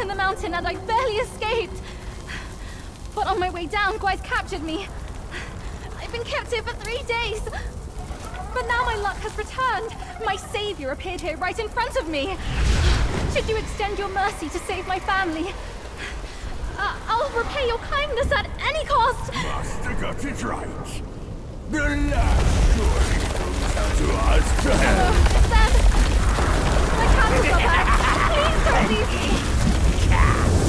In the mountain and I barely escaped. But on my way down, Guai's captured me. I've been kept here for three days. But now my luck has returned. My savior appeared here right in front of me. Should you extend your mercy to save my family? Uh, I'll repay your kindness at any cost. Master got it right. The last story comes to us to help. Oh, Sam! My candles are back. Please don't leave me.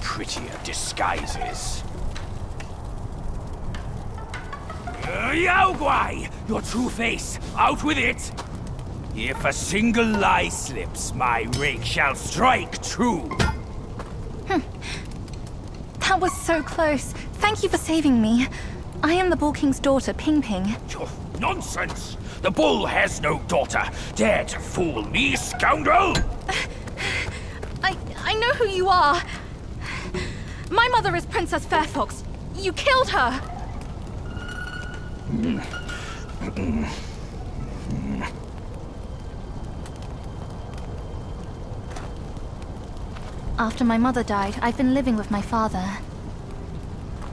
prettier disguises. Yao Guai! Your true face! Out with it! If a single lie slips, my rake shall strike true! Hmm. That was so close. Thank you for saving me. I am the Bull King's daughter, Ping Ping. Oh, nonsense! The bull has no daughter! Dare to fool me, scoundrel! I I know who you are. My mother is Princess Fairfox. You killed her. After my mother died, I've been living with my father.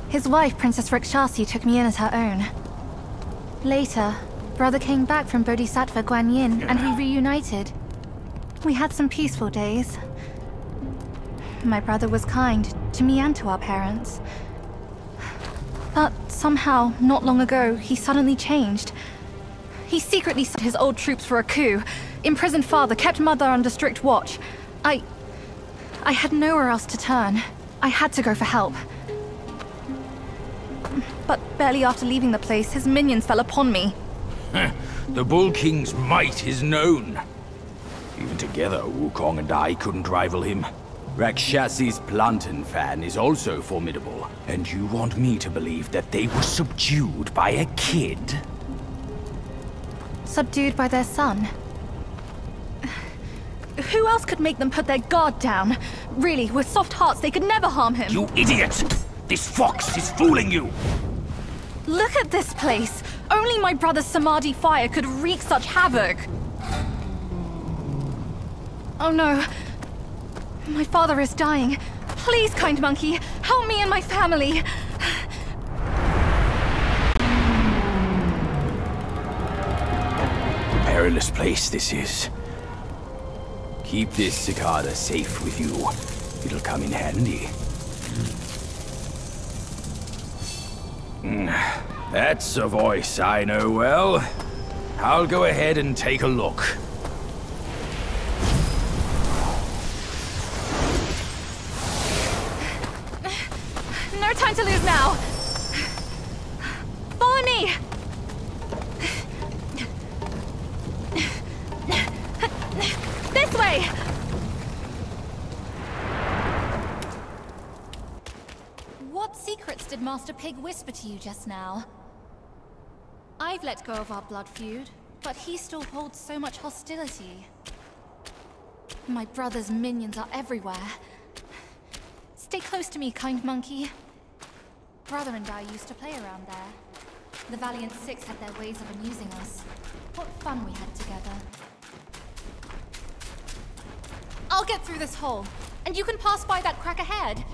His wife, Princess Rakshasi, took me in as her own. Later, brother came back from Bodhisattva Guanyin, and we reunited. We had some peaceful days. My brother was kind to me and to our parents. But somehow, not long ago, he suddenly changed. He secretly sent his old troops for a coup, imprisoned father, kept mother under strict watch. I... I had nowhere else to turn. I had to go for help. But barely after leaving the place, his minions fell upon me. The Bull King's might is known. Even together, Wukong and I couldn't rival him. Rakshasi's plantain fan is also formidable. And you want me to believe that they were subdued by a kid? Subdued by their son. Who else could make them put their guard down? Really, with soft hearts, they could never harm him. You idiot! This fox is fooling you! Look at this place! Only my brother's Samadhi fire could wreak such havoc! Oh no. My father is dying. Please, kind monkey, help me and my family. A Perilous place this is. Keep this cicada safe with you. It'll come in handy. Hmm, That's a voice I know well. I'll go ahead and take a look. To lose now. Follow me. This way. What secrets did Master Pig whisper to you just now? I've let go of our blood feud, but he still holds so much hostility. My brother's minions are everywhere. Stay close to me, kind monkey. Brother and I used to play around there. The Valiant Six had their ways of amusing us. What fun we had together. I'll get through this hole, and you can pass by that crack ahead.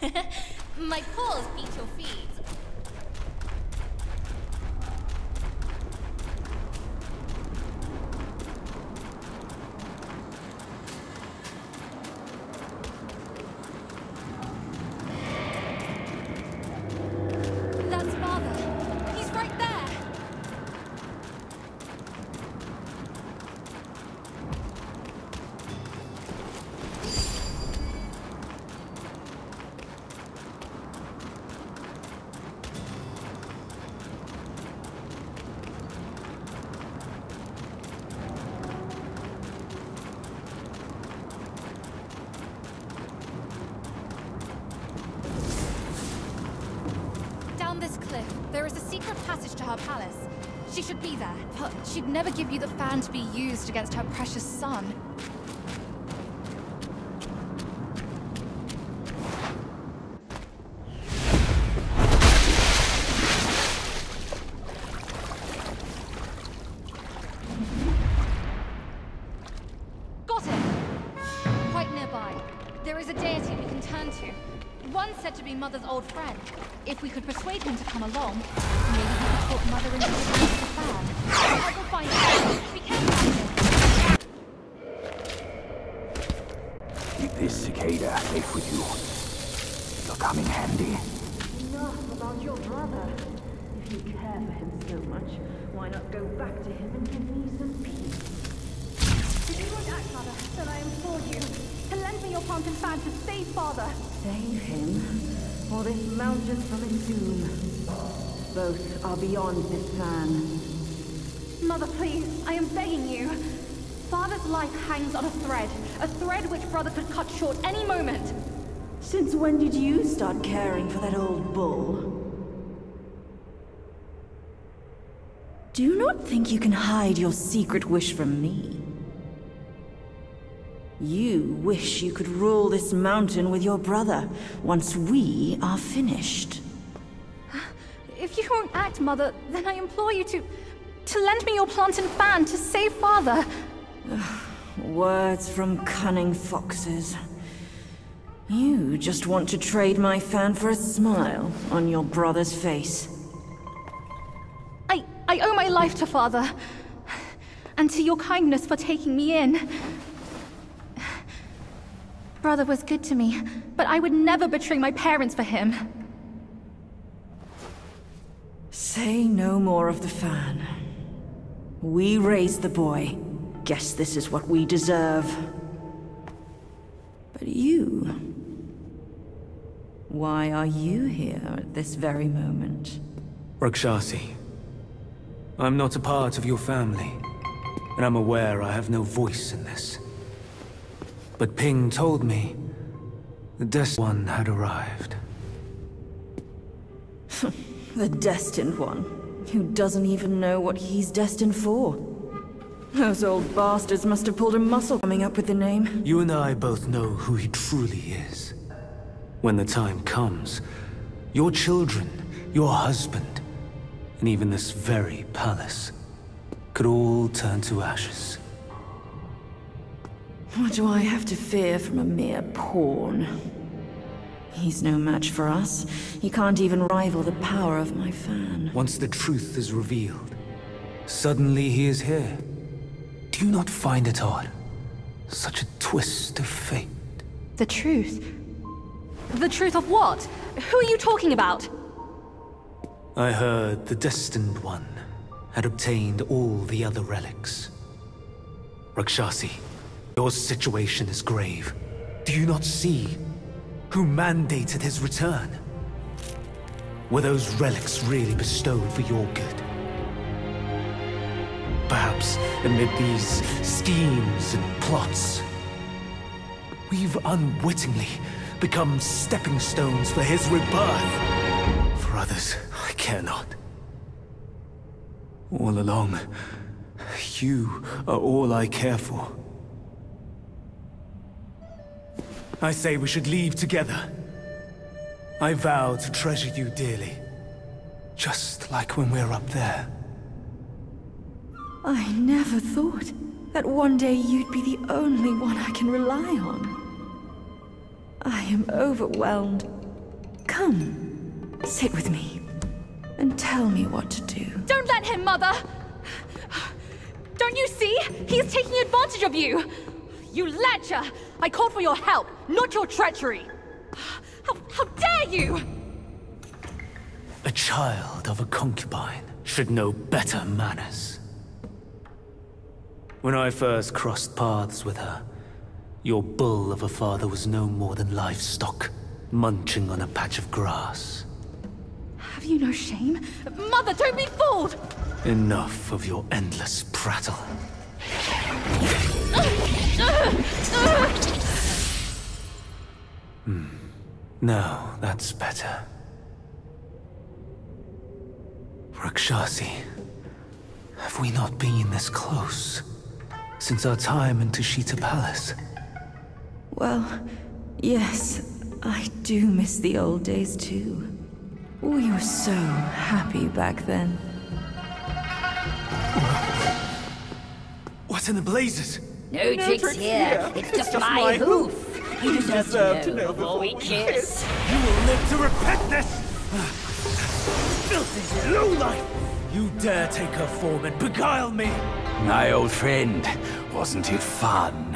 My paws beat your feet. Her palace. She should be there, but she'd never give you the fan to be used against her precious son. You. It'll come in handy. Enough about your brother. If you care for him so much, why not go back to him and give me some peace? Did you won't act, Mother, that I implored you to lend me your plantain fan to save Father? Save him, or this mountain from its doom. Both are beyond this fan. Mother, please, I am begging you. Father's life hangs on a thread, a thread which Brother could cut short any moment. Since when did you start caring for that old bull? Do you not think you can hide your secret wish from me? You wish you could rule this mountain with your brother once we are finished. If you won't act, Mother, then I implore you to... to lend me your plantain fan to save Father. Words from cunning foxes. You just want to trade my fan for a smile on your brother's face. I... I owe my life to Father. And to your kindness for taking me in. Brother was good to me, but I would never betray my parents for him. Say no more of the fan. We raised the boy. Guess this is what we deserve. But you... Why are you here at this very moment? Rakshasi, I'm not a part of your family, and I'm aware I have no voice in this. But Ping told me the Destined One had arrived. The Destined One, who doesn't even know what he's destined for. Those old bastards must have pulled a muscle coming up with the name. You and I both know who he truly is. When the time comes, your children, your husband, and even this very palace could all turn to ashes. What do I have to fear from a mere pawn? He's no match for us. He can't even rival the power of my fan. Once the truth is revealed, suddenly he is here. Do you not find it odd? Such a twist of fate. The truth? The truth of what? Who are you talking about? I heard the Destined One had obtained all the other relics. Rakshasi, your situation is grave. Do you not see who mandated his return? Were those relics really bestowed for your good? Perhaps amid these schemes and plots, we've unwittingly become stepping stones for his rebirth. For others, I care not. All along, you are all I care for. I say we should leave together. I vow to treasure you dearly. Just like when we're up there. I never thought that one day you'd be the only one I can rely on. I am overwhelmed. Come, sit with me, and tell me what to do. Don't let him, Mother! Don't you see? He is taking advantage of you! You lecher! I called for your help, not your treachery! How, how dare you! A child of a concubine should know better manners. When I first crossed paths with her, your bull of a father was no more than livestock, munching on a patch of grass. Have you no shame? Mother, don't be fooled! Enough of your endless prattle. Hmm. Now, that's better. Rakshasi, have we not been this close since our time in Tushita Palace? Well, yes, I do miss the old days too. We were so happy back then. What in the blazes? No, tricks here. It's just, my, hoof. You deserve, to know before we kiss. You will live to repent this! Filthy lowlife! You dare take her form and beguile me! My old friend, wasn't it fun?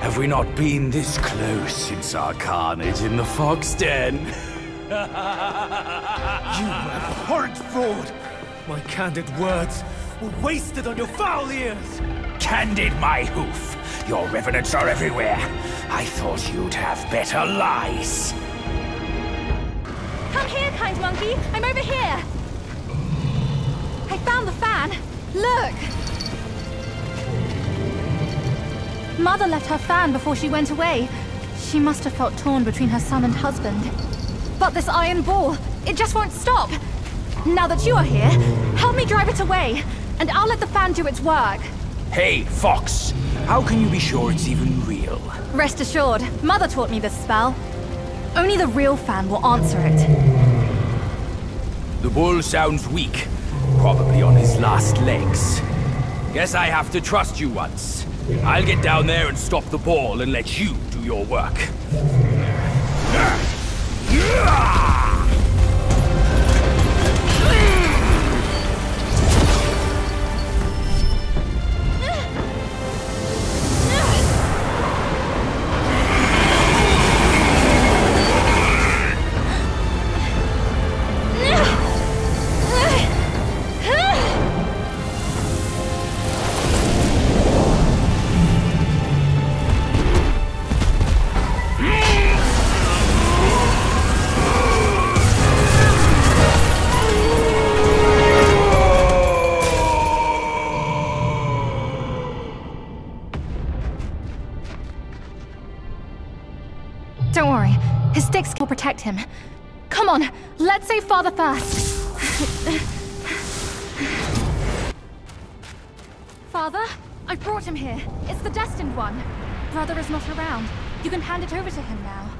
Have we not been this close since our carnage in the fox den? You abhorrent fraud! My candid words were wasted on your foul ears! Candid my hoof! Your revenants are everywhere! I thought you'd have better lies! Come here, kind monkey. I'm over here. I found the fan. Look. Mother left her fan before she went away. She must have felt torn between her son and husband. But this iron ball, it just won't stop. Now that you are here, help me drive it away, and I'll let the fan do its work. Hey, Fox! How can you be sure it's even real? Rest assured, Mother taught me this spell. Only the real fan will answer it. The bull sounds weak. Probably on his last legs. Guess I have to trust you once. I'll get down there and stop the ball and let you do your work. Protect him. Come on, let's save Father first. Father, I brought him here. It's the destined one. Brother is not around. You can hand it over to him now.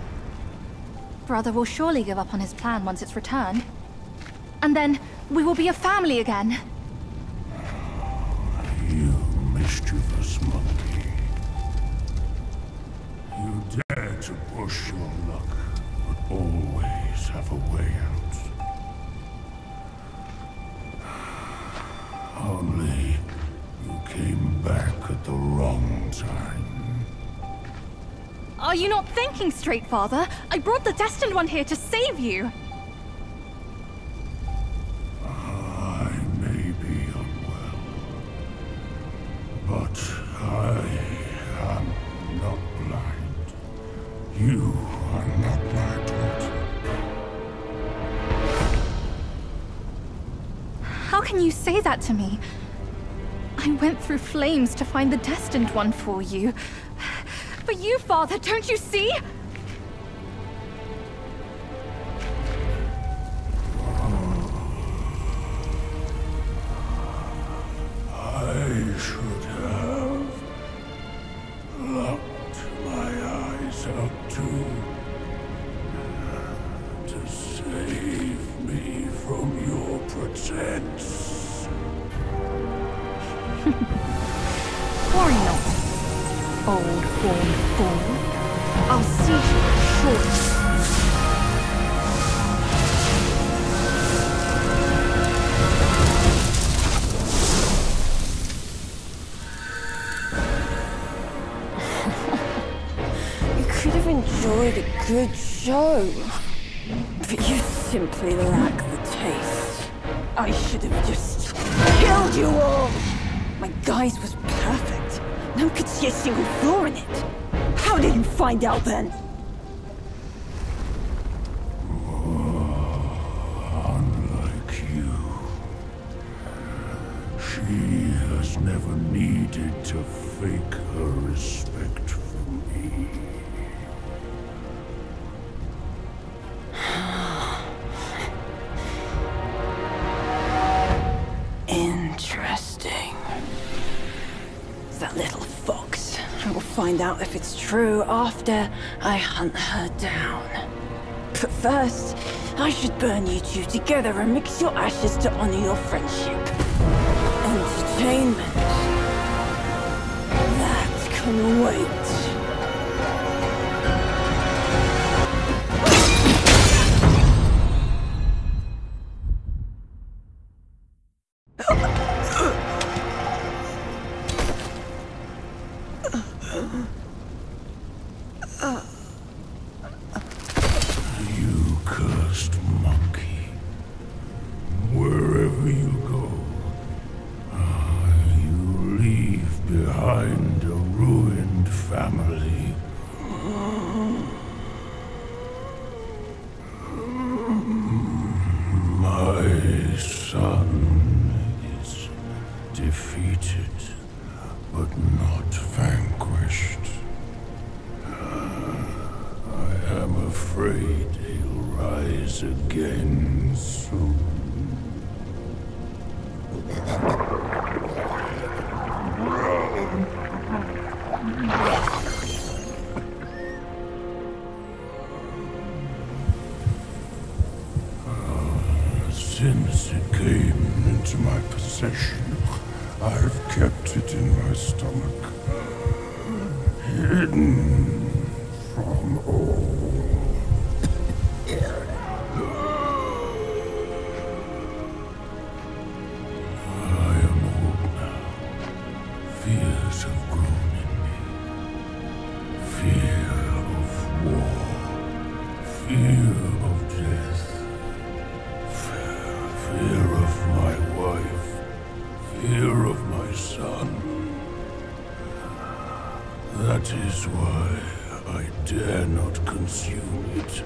Brother will surely give up on his plan once it's returned. And then we will be a family again. You mischievous monkey. You dare to push your luck, always have a way out. Only you came back at the wrong time. Are you not thinking straight, Father? I brought the destined one here to save you. Through flames to find the destined one for you. But you, Father, don't you see? Old fool. I'll see you shortly. You could have enjoyed a good show. But you simply lack the taste. I should have just killed you all! My guise was No one could see a single flaw in it. How did you find out then? Unlike you. She has never needed to fake her respect for me. Find out if it's true after I hunt her down. But first, I should burn you two together and mix your ashes to honor your friendship. Entertainment. That can wait. Again soon. Son. That is why I dare not consume it,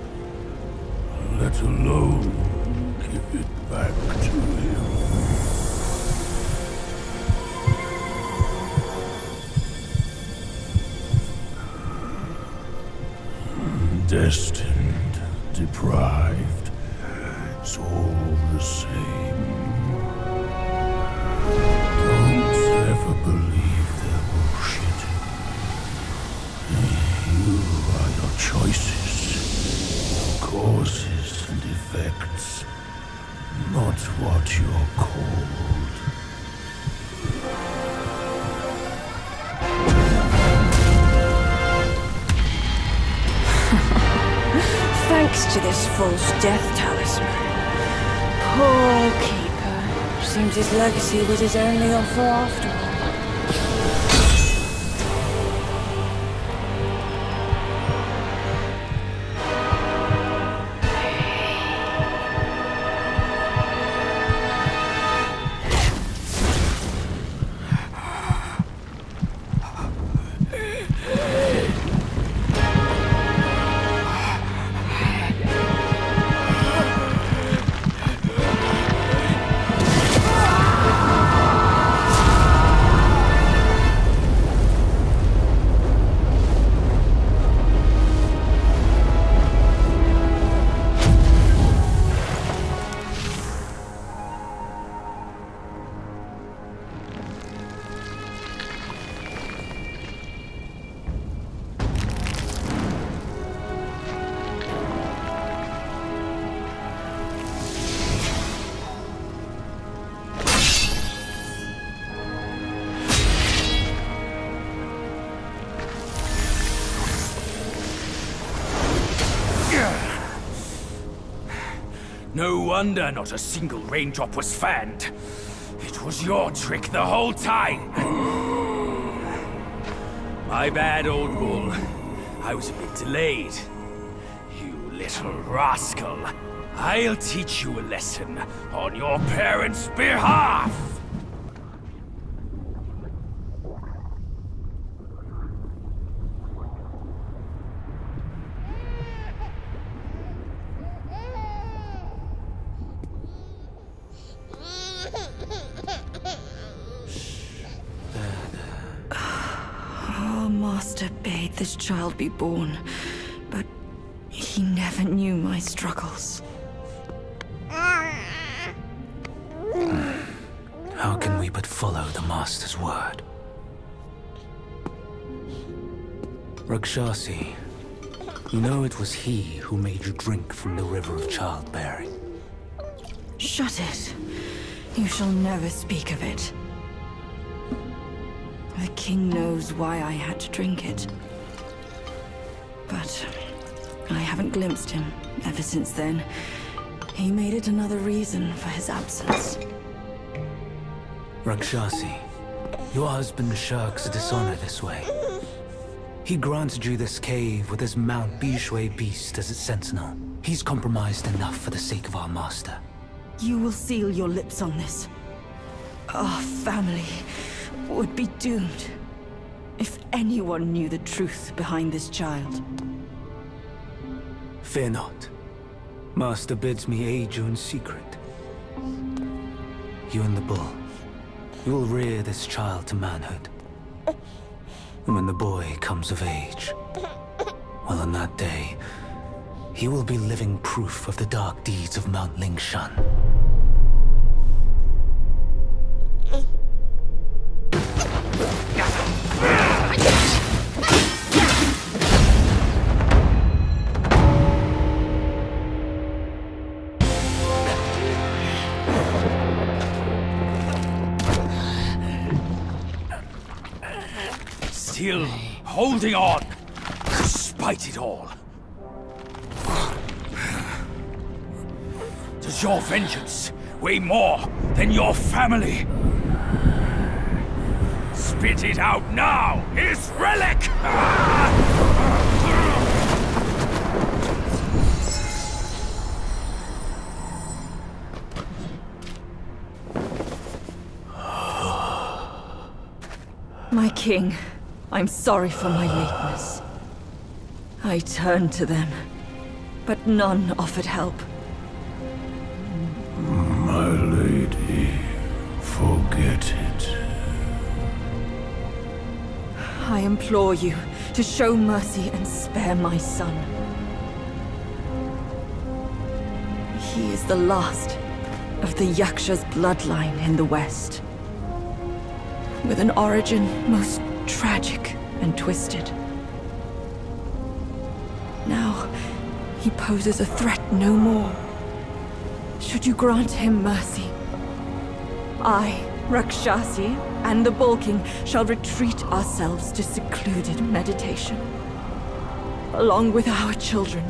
let alone give it back to him. Destined, deprived, it's all the same. Effects, not what you're called. Thanks to this false death talisman. Poor Keeper. Seems his legacy was his only offer after wonder not a single raindrop was fanned. It was your trick the whole time. My bad, old bull. I was a bit delayed. You little rascal. I'll teach you a lesson on your parents' behalf. Born, but he never knew my struggles. How can we but follow the Master's word? Rakshasi, you know it was he who made you drink from the river of childbearing. Shut it. You shall never speak of it. The king knows why I had to drink it. But I haven't glimpsed him ever since then. He made it another reason for his absence. Rakshasi, your husband shirks dishonor this way. He granted you this cave with his Mount Bishui beast as its sentinel. He's compromised enough for the sake of our master. You will seal your lips on this. Our family would be doomed if anyone knew the truth behind this child. Fear not. Master bids me aid you in secret. You and the bull. You will rear this child to manhood. And when the boy comes of age, well, on that day, he will be living proof of the dark deeds of Mount Lingshan. Despite it all. Does your vengeance weigh more than your family? Spit it out now, his relic! My king, I'm sorry for my lateness. I turned to them, but none offered help. My lady, forget it. I implore you to show mercy and spare my son. He is the last of the Yaksha's bloodline in the West. With an origin most tragic and twisted. He poses a threat no more. Should you grant him mercy, I, Rakshasi, and the Bull King shall retreat ourselves to secluded meditation. Along with our children,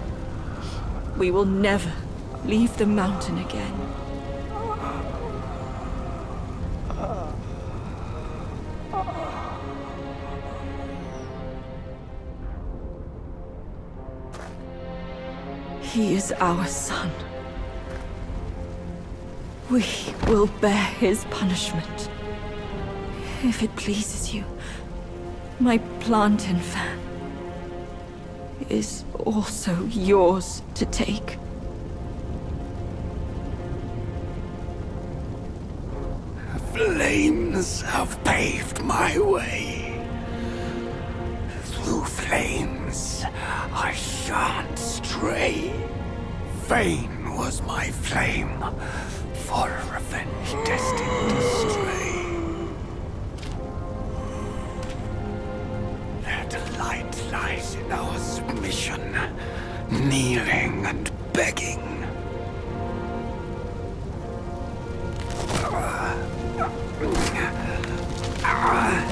we will never leave the mountain again. He is our son. We will bear his punishment. If it pleases you, my plantain fan is also yours to take. Flames have paved my way. Through I shan't stray. Vain was my flame, for revenge destined to stray. That light lies in our submission, kneeling and begging. Ah.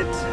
it!